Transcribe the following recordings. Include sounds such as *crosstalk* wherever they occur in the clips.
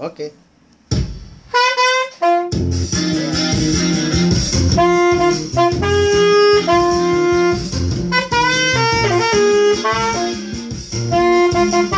Ok. *laughs*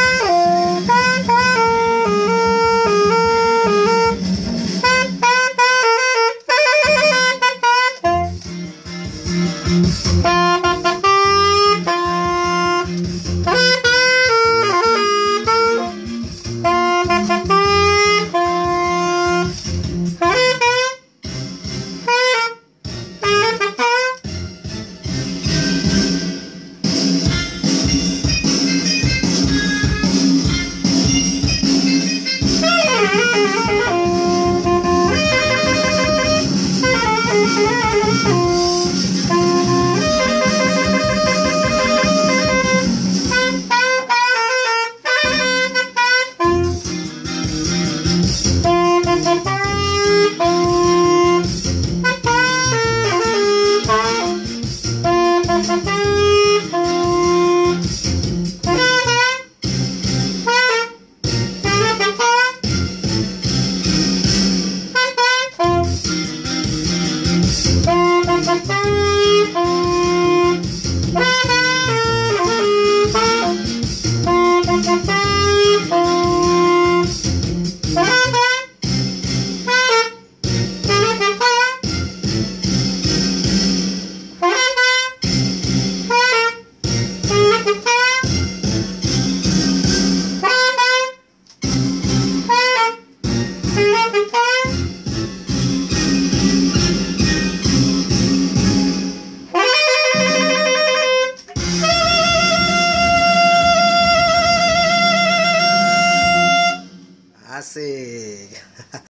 Thank you. Thank you. sí